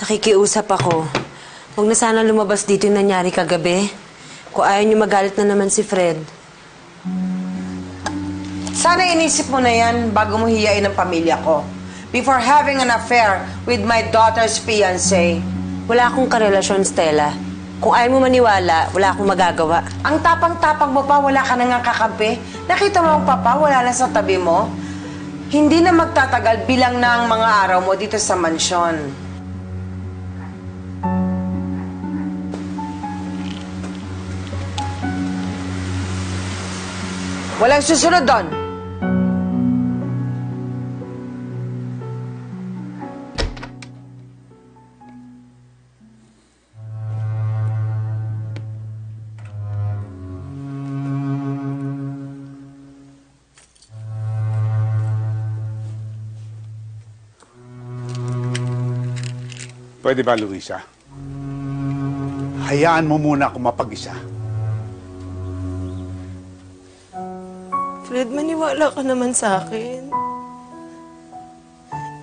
Nakikiusap ako. Huwag na sana lumabas dito yung nangyari kagabi. Kung ayaw niyo magalit na naman si Fred. Sana inisip mo na yan bago mo hiyain ang pamilya ko. Before having an affair with my daughter's fiancé. Wala akong karelasyon, Stella. Kung ayaw mo maniwala, wala akong magagawa. Ang tapang-tapang mo pa, wala ka nang kakampi. Nakita mo ang papa, wala na sa tabi mo. Hindi na magtatagal bilang na ang mga araw mo dito sa mansyon. Walang susunod doon. Pwede ba, Luisa? Hayaan mo muna ako mapag-isa. Fred, maniwala ka naman sa akin.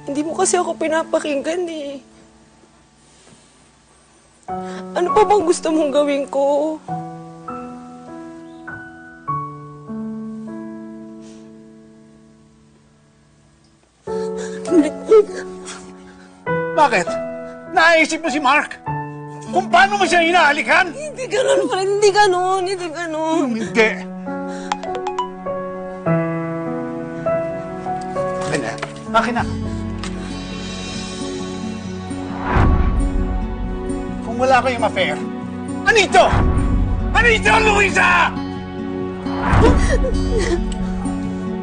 Hindi mo kasi ako pinapakinggan eh. Ano pa bang gusto mong gawin ko? Bakit? Naisip mo si Mark? Kung paano mo siya hinahalikan? Hindi ganun, Fred. Hindi ganun. Hindi ganun. Hindi. Akin na. Akin na. Kung wala kayong affair, ano ito? Ano ito, Luisa?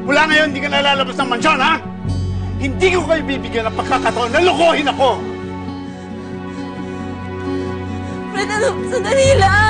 Mula ngayon, hindi ka na lalabas ng mansyon, ha? Hindi ko kayo bibigyan ng pagkakataon na lokohin ako. Fred, ano? Sandali lang!